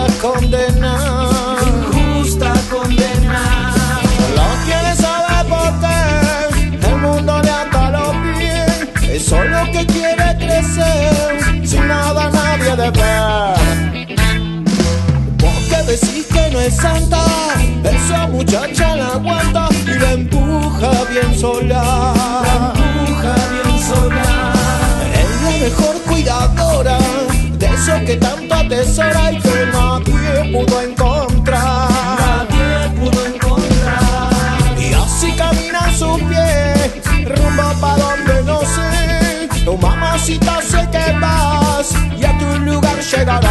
injusta condena. Injusta condena. Solo quiere saber por qué el mundo le ata los pies. Es solo que quiere crecer sin nada nadie de ver. Porque decís que no es santa, esa muchacha la aguanta y la empuja bien sola. La empuja bien sola. Es la mejor cuidadora de eso que tanto atesora y pudo encontrar. Nadie pudo encontrar. Y así camina su pie, rumbo pa' donde no sé. Tu mamacita sé que vas y a tu lugar llegarás.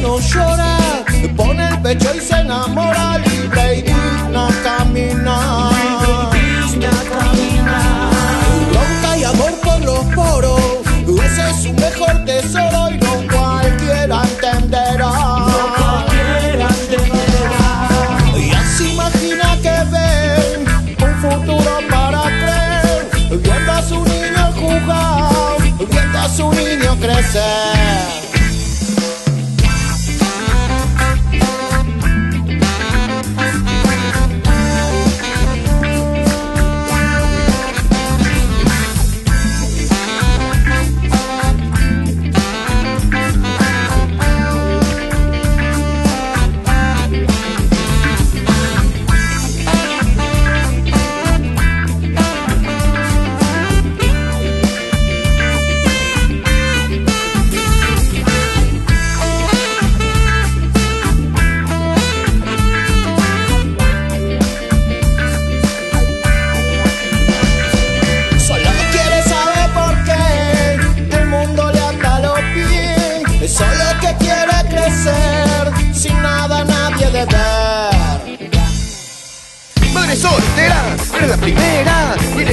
No llora, pone el pecho y se enamora, libre y digna camina. Bronca y amor por los poros, ese es su mejor tesoro y no cualquiera entenderá. Cualquiera entenderá. Y así imagina que ven un futuro para creer, viendo a su niño jugar, viendo a su niño crecer.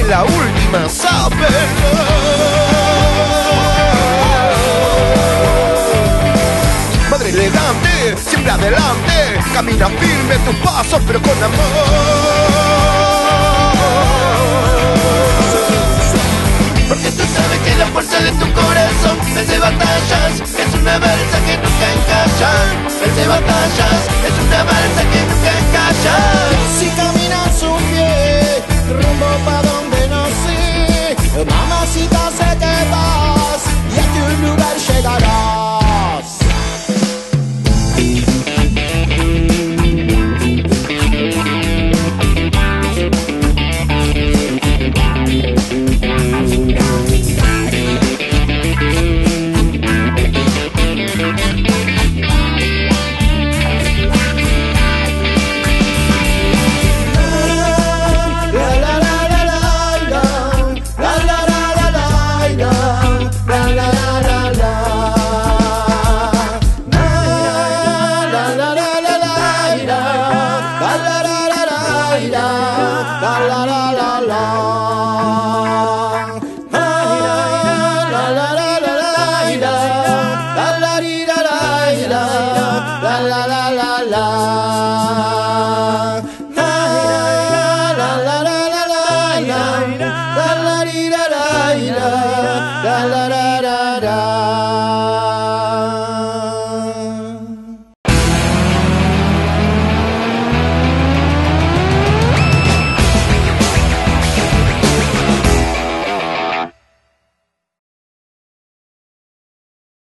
La última, ¿sabes? Madre elegante, siempre adelante, camina firme tus pasos, pero con amor. bailar.